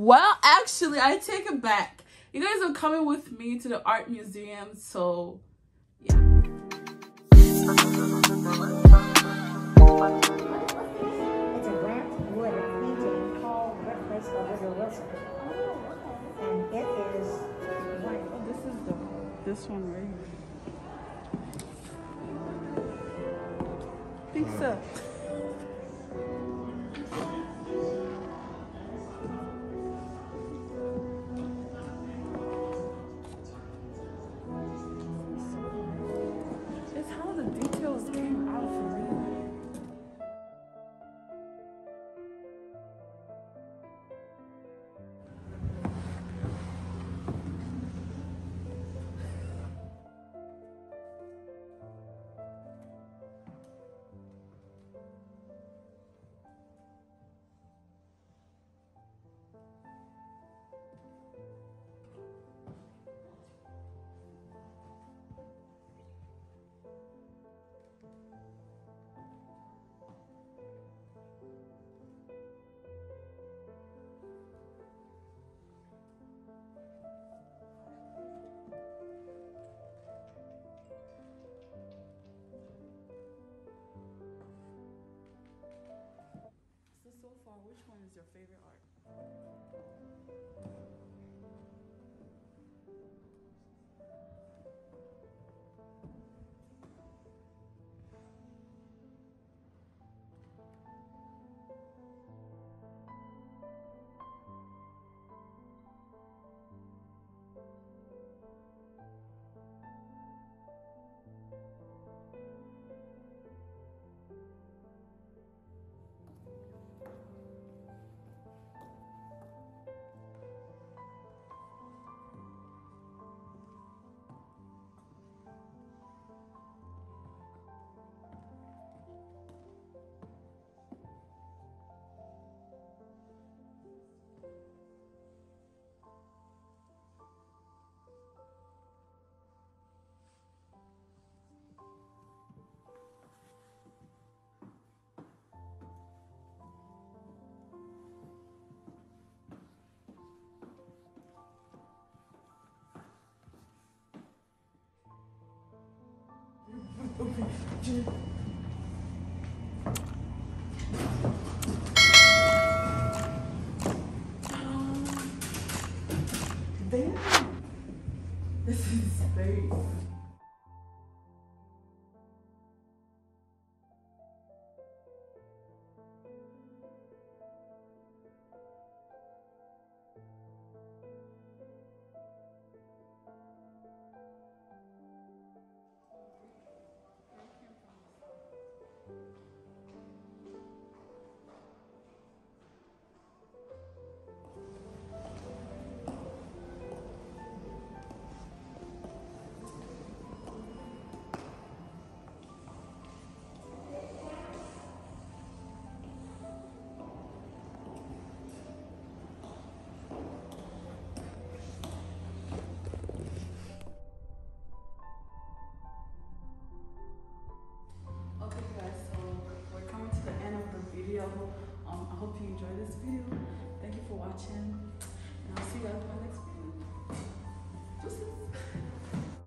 Well, actually, I take it back. You guys are coming with me to the art museum, so yeah. Oh, this this one right here. I think so. Is your favorite art? Damn. This is space. hope you enjoyed this video. Thank you for watching. And I'll see you guys in my next video. Deuces.